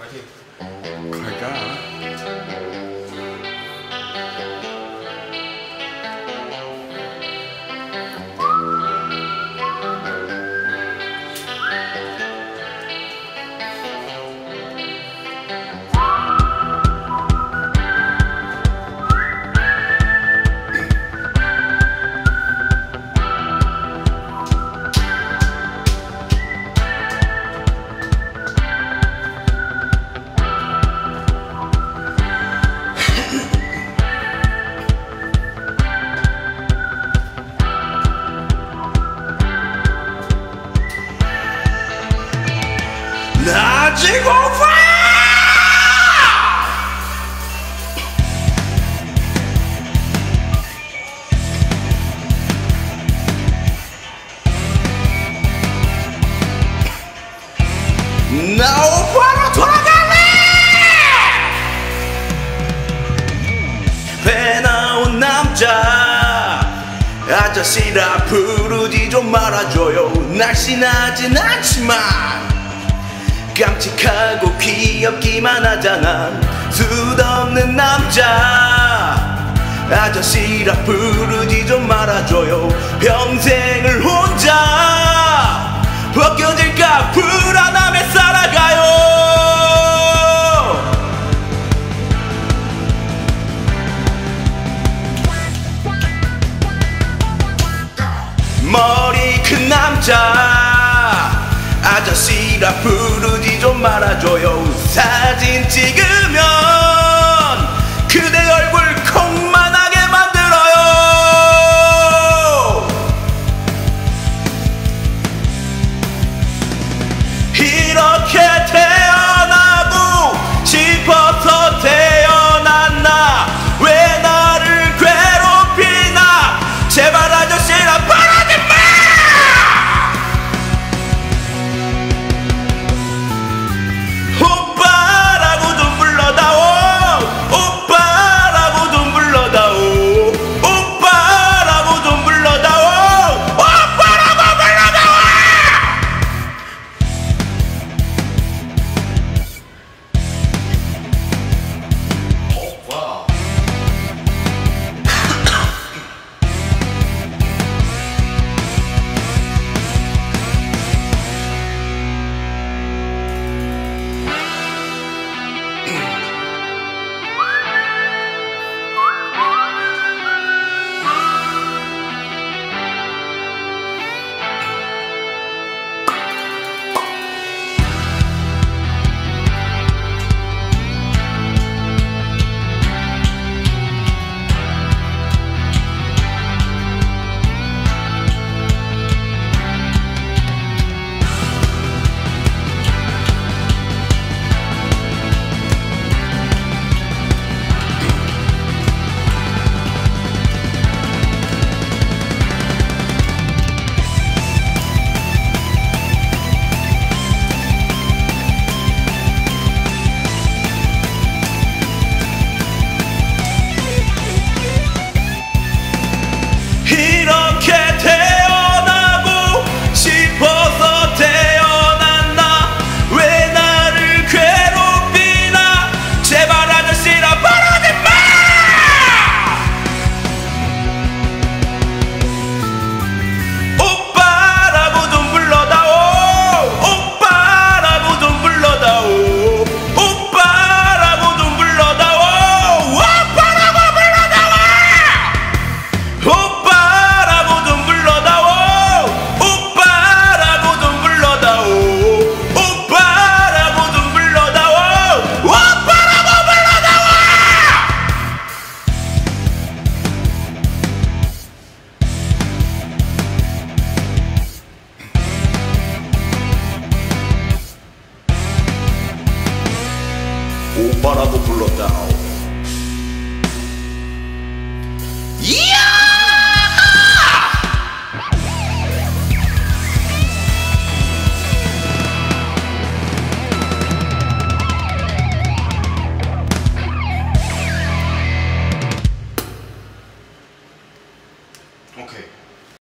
파이팅. 갈까? 나 오빠로 돌아갈래! 배 나온 남자 아저씨라 부르지 좀 말아줘요 날씬하진 않지만 깜찍하고 귀엽기만 하잖아. 수없는 남자. 아저씨라 부르지 좀 말아줘요. 평생을 혼자 벗겨질까 불안함에 살아가요. 머리 큰 남자 아저씨라 부르지 좀 말아줘요. 사진 찍으면 그대 얼굴 오빠라고 불렀다